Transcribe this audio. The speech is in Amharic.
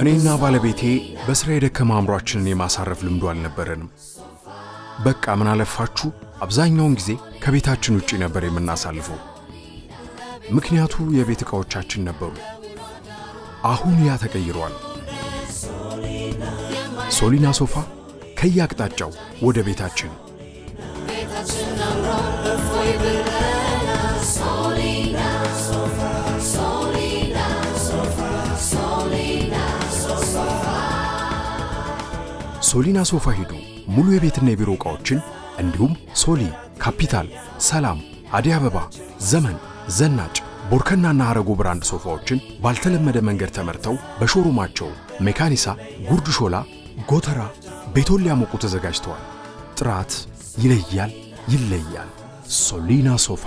እኔና ባለቤቴ በሥራ የደከመ አእምሯችንን የማሳረፍ ልምዱ አልነበረንም። በቃ ምን አለፋችሁ አብዛኛውን ጊዜ ከቤታችን ውጪ ነበር የምናሳልፈው። ምክንያቱ የቤት ዕቃዎቻችን ነበሩ። አሁን ያ ተቀይሯል። ሶሊና ሶፋ ከየአቅጣጫው ወደ ቤታችን ሶሊና ሶፋ ሄዱ። ሙሉ የቤትና የቢሮ ዕቃዎችን እንዲሁም ሶሊ፣ ካፒታል፣ ሰላም፣ አደይ አበባ፣ ዘመን፣ ዘናጭ፣ ቦርከናና ሐረጎ brand ሶፋዎችን ባልተለመደ መንገድ ተመርተው በ showroom ኣቸው ሜካኒሳ፣ ጉርድ ሾላ፣ ጎተራ ቤቶን ሊያሞቁ ተዘጋጅተዋል። ጥራት ይለያል፣ ይለያል። ሶሊና ሶፋ